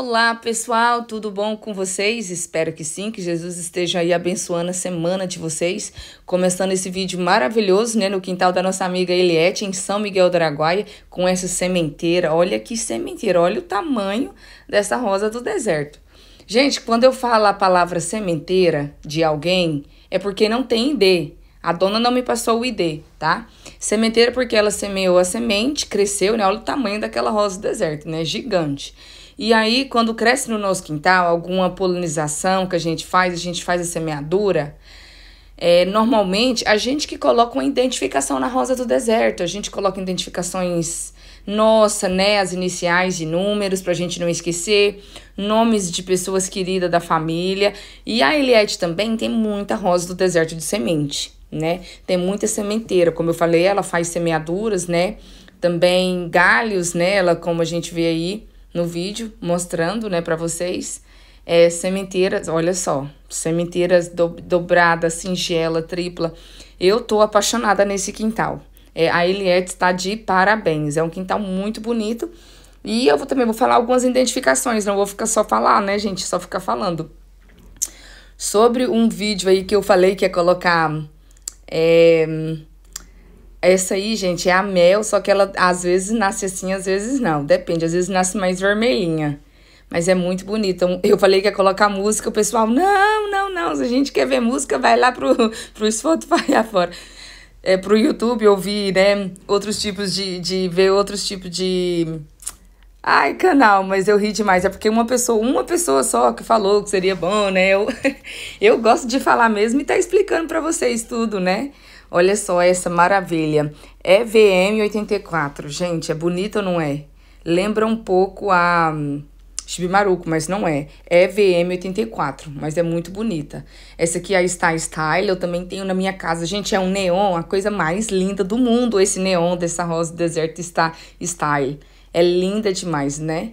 Olá, pessoal, tudo bom com vocês? Espero que sim, que Jesus esteja aí abençoando a semana de vocês. Começando esse vídeo maravilhoso, né, no quintal da nossa amiga Eliette, em São Miguel do Araguaia, com essa sementeira. Olha que sementeira, olha o tamanho dessa rosa do deserto. Gente, quando eu falo a palavra sementeira de alguém, é porque não tem ID. A dona não me passou o ID, tá? Sementeira porque ela semeou a semente, cresceu, né? Olha o tamanho daquela rosa do deserto, né? Gigante. E aí, quando cresce no nosso quintal, alguma polinização que a gente faz, a gente faz a semeadura, é, normalmente a gente que coloca uma identificação na rosa do deserto, a gente coloca identificações nossa, né, as iniciais de números para a gente não esquecer, nomes de pessoas queridas da família. E a Eliette também tem muita rosa do deserto de semente, né? Tem muita sementeira, como eu falei, ela faz semeaduras, né? Também galhos nela, como a gente vê aí no vídeo, mostrando, né, para vocês. É, sementeiras, olha só, sementeiras do, dobrada, singela, tripla. Eu tô apaixonada nesse quintal. É, a Eliette está de parabéns. É um quintal muito bonito. E eu vou, também vou falar algumas identificações, não vou ficar só falar, né, gente? Só ficar falando. Sobre um vídeo aí que eu falei que ia colocar. É, essa aí, gente, é a mel, só que ela às vezes nasce assim, às vezes não. Depende, às vezes nasce mais vermelhinha. Mas é muito bonita. Eu falei que ia colocar música, o pessoal, não, não, não. Se a gente quer ver música, vai lá pro, pro Spotify afora. É, pro YouTube ouvir, né? Outros tipos de, de. ver outros tipos de. Ai, canal, mas eu ri demais. É porque uma pessoa, uma pessoa só que falou que seria bom, né? Eu, eu gosto de falar mesmo e tá explicando para vocês tudo, né? Olha só essa maravilha. É VM84. Gente, é bonita ou não é? Lembra um pouco a hum, Chibimaruco, mas não é. É VM84, mas é muito bonita. Essa aqui é a Style, eu também tenho na minha casa. Gente, é um neon, a coisa mais linda do mundo, esse neon dessa rosa deserto Star Style. É linda demais, né?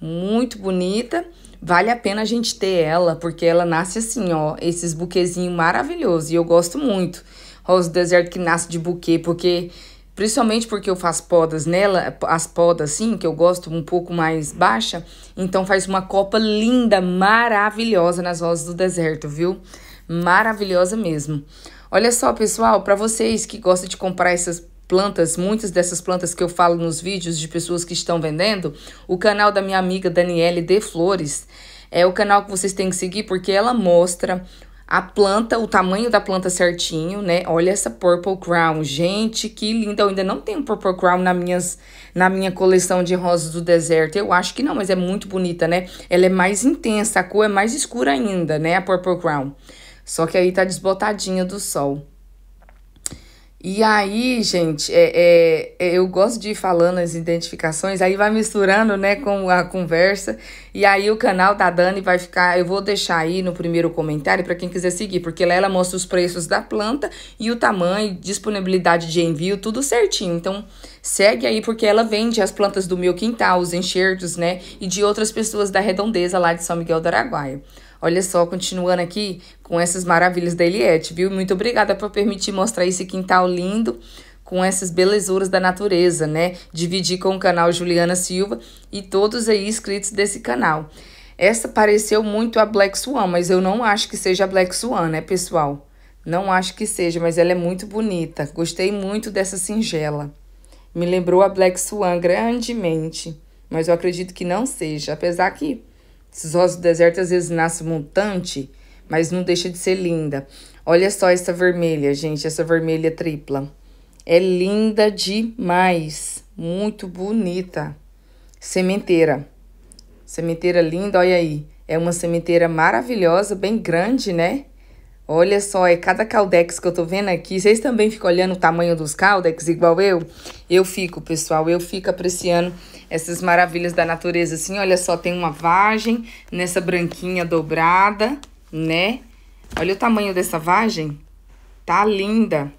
Muito bonita. Vale a pena a gente ter ela, porque ela nasce assim, ó, esses buquezinhos maravilhosos. E eu gosto muito rosa do deserto que nasce de buquê, porque principalmente porque eu faço podas nela, as podas assim, que eu gosto um pouco mais baixa, então faz uma copa linda, maravilhosa nas rosas do deserto, viu? Maravilhosa mesmo. Olha só, pessoal, para vocês que gostam de comprar essas plantas, muitas dessas plantas que eu falo nos vídeos de pessoas que estão vendendo, o canal da minha amiga Daniele de Flores é o canal que vocês têm que seguir porque ela mostra a planta, o tamanho da planta certinho, né? Olha essa Purple Crown. Gente, que linda. Eu ainda não tenho Purple Crown na, minhas, na minha coleção de rosas do deserto. Eu acho que não, mas é muito bonita, né? Ela é mais intensa, a cor é mais escura ainda, né? A Purple Crown. Só que aí tá desbotadinha do sol. E aí, gente, é, é, é, eu gosto de ir falando as identificações, aí vai misturando, né, com a conversa. E aí o canal da Dani vai ficar, eu vou deixar aí no primeiro comentário para quem quiser seguir, porque lá ela mostra os preços da planta e o tamanho, disponibilidade de envio, tudo certinho. Então, segue aí porque ela vende as plantas do meu quintal, os enxertos, né, e de outras pessoas da redondeza lá de São Miguel do Araguaia. Olha só, continuando aqui com essas maravilhas da Eliette, viu? Muito obrigada por permitir mostrar esse quintal lindo com essas belezuras da natureza, né? Dividir com o canal Juliana Silva e todos aí inscritos desse canal. Essa pareceu muito a Black Swan, mas eu não acho que seja a Black Swan, né, pessoal? Não acho que seja, mas ela é muito bonita. Gostei muito dessa singela. Me lembrou a Black Swan grandemente, mas eu acredito que não seja, apesar que esses rosas do deserto às vezes nascem montante, mas não deixa de ser linda. Olha só essa vermelha, gente, essa vermelha tripla. É linda demais, muito bonita. Sementeira. Sementeira linda, olha aí. É uma sementeira maravilhosa, bem grande, né? Olha só, é cada caldex que eu tô vendo aqui. Vocês também ficam olhando o tamanho dos caldex igual eu? Eu fico, pessoal, eu fico apreciando essas maravilhas da natureza. Assim, olha só, tem uma vagem nessa branquinha dobrada, né? Olha o tamanho dessa vagem. Tá linda.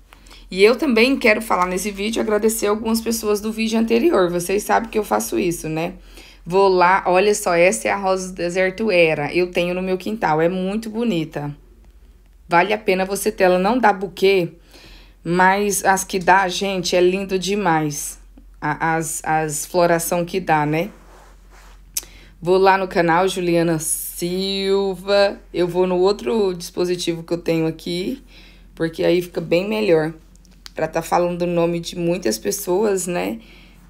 E eu também quero falar nesse vídeo, agradecer algumas pessoas do vídeo anterior. Vocês sabem que eu faço isso, né? Vou lá, olha só, essa é a rosa do deserto era. Eu tenho no meu quintal, é muito bonita. Vale a pena você ter. Ela não dá buquê, mas as que dá, gente, é lindo demais. As, as floração que dá, né? Vou lá no canal Juliana Silva. Eu vou no outro dispositivo que eu tenho aqui, porque aí fica bem melhor. Para estar tá falando o nome de muitas pessoas, né?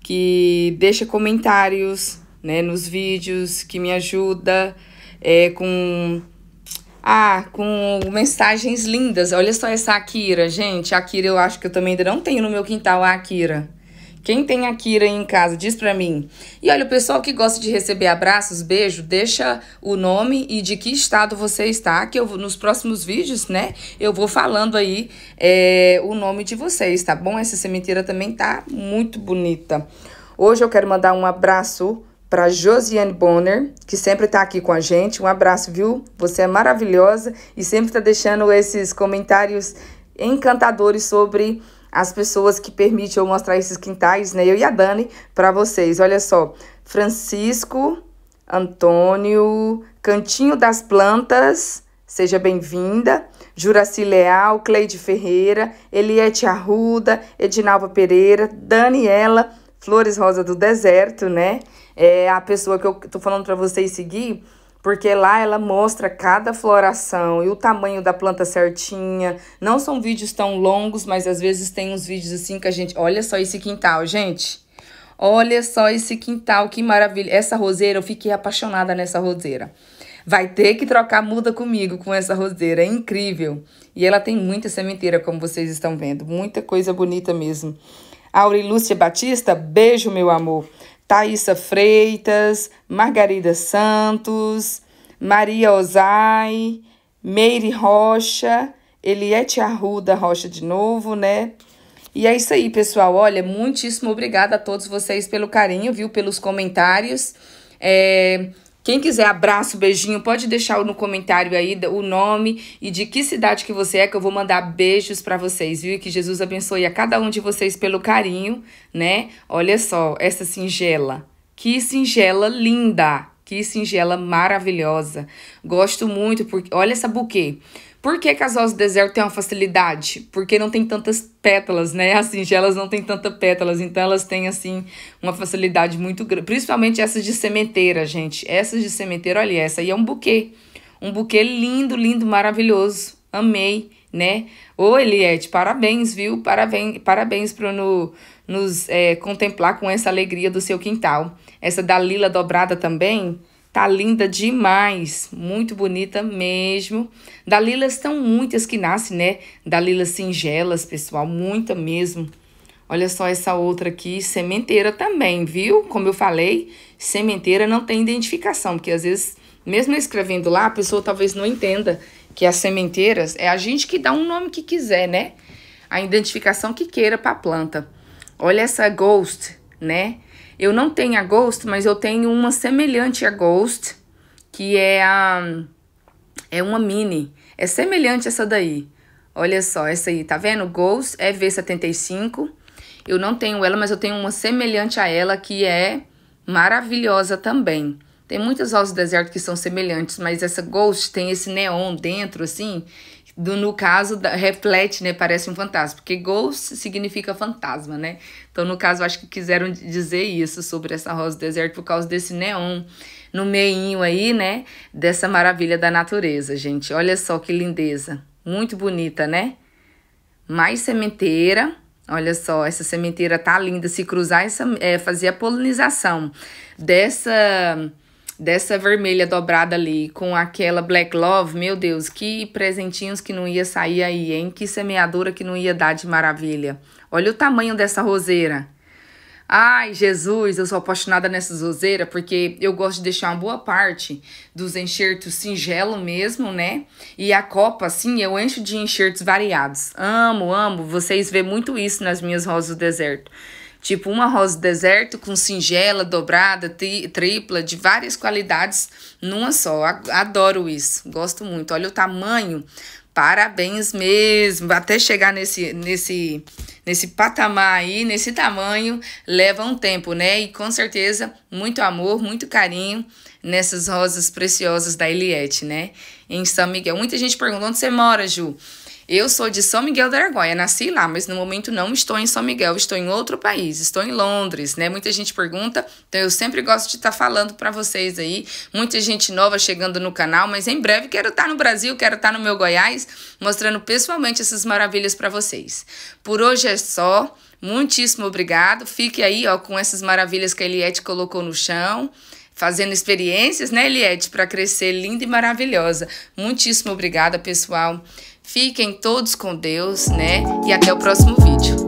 Que deixa comentários, né, nos vídeos, que me ajuda é, com ah, com mensagens lindas. Olha só essa Akira, gente. Akira eu acho que eu também ainda não tenho no meu quintal a Akira. Quem tem Akira aí em casa, diz pra mim. E olha, o pessoal que gosta de receber abraços, beijo, deixa o nome e de que estado você está, que eu nos próximos vídeos, né, eu vou falando aí é, o nome de vocês, tá bom? Essa sementeira também tá muito bonita. Hoje eu quero mandar um abraço para Josiane Bonner, que sempre está aqui com a gente. Um abraço, viu? Você é maravilhosa e sempre está deixando esses comentários encantadores sobre as pessoas que permitem eu mostrar esses quintais, né? Eu e a Dani, para vocês. Olha só, Francisco, Antônio, Cantinho das Plantas, seja bem-vinda. Juraci Leal, Cleide Ferreira, Eliette Arruda, Edinalva Pereira, Daniela, Flores Rosa do Deserto, né? É a pessoa que eu tô falando para vocês seguir, porque lá ela mostra cada floração e o tamanho da planta certinha. Não são vídeos tão longos, mas às vezes tem uns vídeos assim que a gente. Olha só esse quintal, gente. Olha só esse quintal, que maravilha. Essa roseira, eu fiquei apaixonada nessa roseira. Vai ter que trocar muda comigo com essa roseira, é incrível. E ela tem muita sementeira, como vocês estão vendo, muita coisa bonita mesmo. Aurilúcia Batista, beijo, meu amor. Thaisa Freitas, Margarida Santos, Maria Ozai, Meire Rocha, Eliette Arruda Rocha de novo, né? E é isso aí, pessoal. Olha, muitíssimo obrigada a todos vocês pelo carinho, viu? Pelos comentários. É, quem quiser abraço, beijinho, pode deixar no comentário aí o nome e de que cidade que você é, que eu vou mandar beijos para vocês, viu? E que Jesus abençoe a cada um de vocês pelo carinho, né? Olha só, essa singela. Que singela linda! Que singela maravilhosa. Gosto muito, porque olha essa buquê. Por que, que as rosas do deserto têm uma facilidade? Porque não tem tantas pétalas, né? As singelas não têm tantas pétalas, então elas têm, assim, uma facilidade muito grande. Principalmente essas de sementeira, gente. Essas de sementeira, olha, essa aí é um buquê. Um buquê lindo, lindo, maravilhoso. Amei, né? Ô, Eliette, parabéns, viu? Parabéns, parabéns por no, nos é, contemplar com essa alegria do seu quintal. Essa da lila dobrada também Tá linda demais, muito bonita mesmo. Dalilas estão muitas que nascem, né? Dalilas singelas, pessoal, muita mesmo. Olha só essa outra aqui, sementeira também, viu? Como eu falei, sementeira não tem identificação, porque às vezes, mesmo escrevendo lá, a pessoa talvez não entenda que as sementeiras é a gente que dá um nome que quiser, né? A identificação que queira para a planta. Olha essa ghost, né? Eu não tenho a Ghost, mas eu tenho uma semelhante a Ghost, que é a é uma mini. É semelhante a essa daí. Olha só, essa aí, tá vendo? Ghost EV75. Eu não tenho ela, mas eu tenho uma semelhante a ela que é maravilhosa também. Tem muitas rosas do deserto que são semelhantes, mas essa Ghost tem esse neon dentro, assim, do, no caso, da, reflete, né? Parece um fantasma, porque ghost significa fantasma, né? Então, no caso, acho que quiseram dizer isso sobre essa rosa do deserto por causa desse neon no meinho aí, né? Dessa maravilha da natureza, gente. Olha só que lindeza. Muito bonita, né? Mais sementeira. Olha só, essa sementeira tá linda. Se cruzar, essa, é, fazer a polinização dessa dessa vermelha dobrada ali com aquela Black Love, meu Deus, que presentinhos que não ia sair aí, hein? Que semeadora que não ia dar de maravilha. Olha o tamanho dessa roseira. Ai, Jesus, eu sou apaixonada nessas roseiras porque eu gosto de deixar uma boa parte dos enxertos singelo mesmo, né? E a copa, assim, eu encho de enxertos variados. Amo, amo. Vocês vê muito isso nas minhas rosas do deserto. Tipo uma rosa deserto com singela, dobrada, tri, tripla, de várias qualidades numa só. Adoro isso, gosto muito. Olha o tamanho, parabéns mesmo. Até chegar nesse, nesse, nesse patamar aí, nesse tamanho, leva um tempo, né? E com certeza muito amor, muito carinho nessas rosas preciosas da Eliette, né? Em São Miguel. Muita gente pergunta onde você mora, Ju. Eu sou de São Miguel da Araguaia, nasci lá, mas no momento não estou em São Miguel, estou em outro país, estou em Londres, né? Muita gente pergunta, então eu sempre gosto de estar tá falando para vocês aí. Muita gente nova chegando no canal, mas em breve quero estar tá no Brasil, quero estar tá no meu Goiás, mostrando pessoalmente essas maravilhas para vocês. Por hoje é só. Muitíssimo obrigado. Fique aí, ó, com essas maravilhas que a Eliette colocou no chão fazendo experiências, né, Eliette, para crescer linda e maravilhosa. Muitíssimo obrigada, pessoal. Fiquem todos com Deus, né? E até o próximo vídeo.